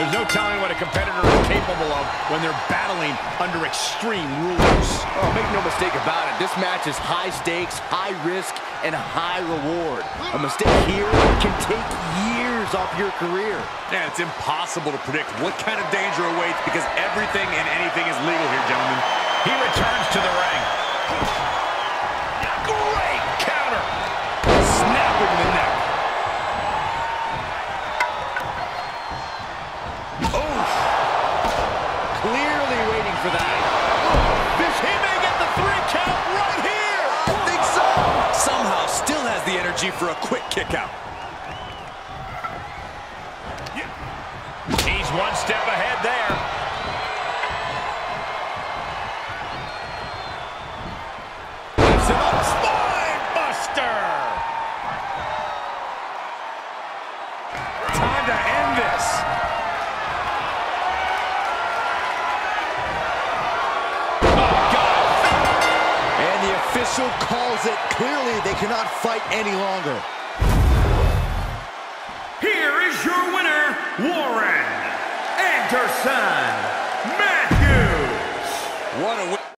There's no telling what a competitor is capable of when they're battling under extreme rules. Oh, make no mistake about it. This match is high stakes, high risk, and high reward. A mistake here can take years off your career. Yeah, it's impossible to predict what kind of danger awaits because everything and anything is legal here, gentlemen. He returns to for that. This, he may get the three count right here. I think so. Somehow still has the energy for a quick kick out. He's one step ahead there. Lifts him up. Spine buster. Time to end this. official calls it. Clearly, they cannot fight any longer. Here is your winner, Warren Anderson Mathis. What a win.